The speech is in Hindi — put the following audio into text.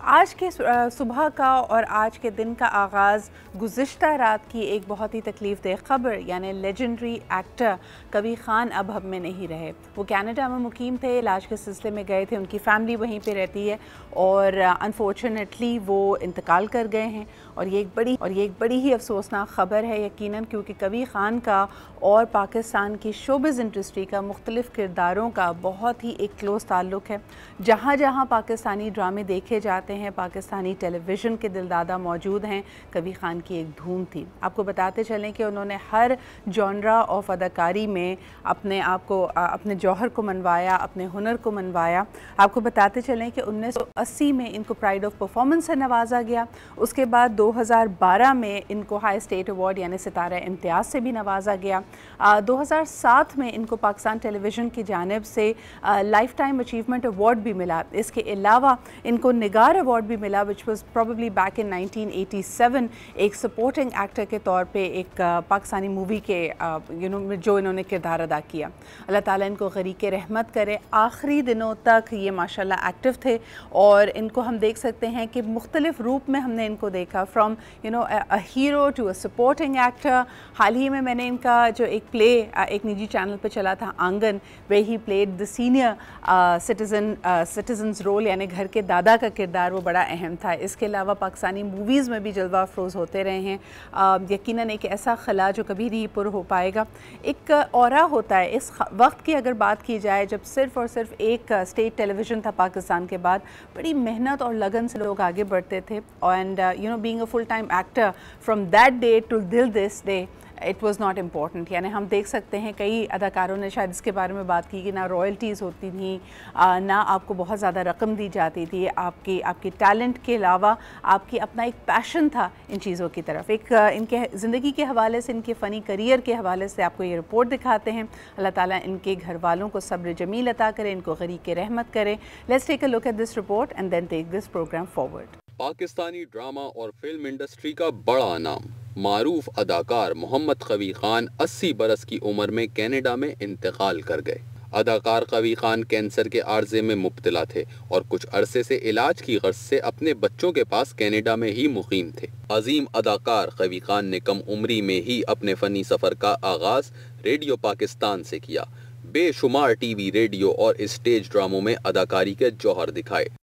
आज के सुबह का और आज के दिन का आगाज़ गुज्त रात की एक बहुत ही तकलीफ़ दह खबर, यानी लेजेंडरी एक्टर कबीर ख़ान अब हम में नहीं रहे। वो कनाडा में मुकीम थे, इलाज के सिलसिले में गए थे, उनकी फ़ैमिली वहीं पे रहती है और अनफॉर्चुनेटली वो इंतकाल कर गए हैं। और ये एक बड़ी, और ये एक बड़ी ही अफसोसनाक ख़बर है यकीनन, क्योंकि कबीर ख़ान का और पाकिस्तान की शोबिज़ इंडस्ट्री का मुख्तलिफ़ किरदारों का बहुत ही एक क्लोज़ ताल्लुक़ है। जहाँ जहाँ पाकिस्तानी ड्रामे देखे जाते हैं पाकिस्तानी टेलीविज़न के दिलदादा मौजूद हैं कबीर ख़ान की एक धूम थी। आपको बताते चलें कि उन्होंने हर जॉनरा ऑफ़ अदाकारी में अपने आप को अपने जौहर को मनवाया अपने हुनर को मनवाया। आपको बताते चलें कि उन्नीस सौ अस्सी में इनको प्राइड ऑफ़ परफॉर्मेंस से नवाजा गया। उसके बाद 2012 में इनको हाई स्टेट अवार्ड यानी सितारा इम्तियाज़ से भी नवाजा गया। आ, 2007 में इनको पाकिस्तान टेलीविज़न की जानब से लाइफ टाइम अचीवमेंट अवार्ड भी मिला। इसके अलावा इनको निगार अवार्ड भी मिला which was probably back in 1987 एक सपोर्टिंग एक्टर के तौर पे एक पाकिस्तानी मूवी के यू नो जो इन्होंने किरदार अदा किया। अल्लाह ताला इनको गरीक रहमत करे। आखिरी दिनों तक ये माशाल्लाह एक्टिव थे और इनको हम देख सकते हैं कि मुख्तलिफ़ रूप में हमने इनको देखा। From you know a hero to a supporting actor हाल ही में मैंने इनका जो एक प्ले एक निजी चैनल पर चला था, आँगन वे he played the senior citizen citizens role यानी घर के दादा का किरदार। वो बड़ा अहम था। इसके अलावा पाकिस्तानी मूवीज़ में भी जलवा अफरोज़ होते रहे हैं। यकीनन एक ऐसा खला जो कभी नहीं पुर हो पाएगा। एक और होता है। इस वक्त की अगर बात की जाए, जब सिर्फ़ और सिर्फ़ एक स्टेट टेलीविज़न था पाकिस्तान के बाद, बड़ी मेहनत और लगन से लोग आगे बढ़ते थे। And you know being a full time actor from that day to till this day it was not important यानी हम देख सकते हैं कई अदाकारों ने शायद इसके बारे में बात की कि ना रॉयल्टीज़ होती थी ना आपको बहुत ज़्यादा रकम दी जाती थी, आपकी आपकी टैलेंट के अलावा आपकी अपना एक पैशन था इन चीज़ों की तरफ़। एक इनके ज़िंदगी के हवाले से, इनके फ़नी करियर के हवाले से आपको ये रिपोर्ट दिखाते हैं। अल्लाह ताला इनके घर वालों को सब्र जमील अता करें, इनको गरीब के रहमत करें। Let's take a look at this report and then take this program forward Pakistani drama और फ़िल्म इंडस्ट्री का बड़ा नाम। मारूफ अदाकार मोहम्मद कवी खान 80 बरस की उम्र में कनाडा में इंतकाल कर गए। अदाकार कवी खान कैंसर के आर्जे में मुब्तला थे और कुछ अरसे से इलाज की गर्ज से अपने बच्चों के पास कनाडा में ही मुकीम थे। अजीम अदाकार कवी खान ने कम उम्री में ही अपने फ़नी सफ़र का आगाज़ रेडियो पाकिस्तान से किया। बेशुमार टीवी, रेडियो और स्टेज ड्रामों में अदाकारी के जौहर दिखाए।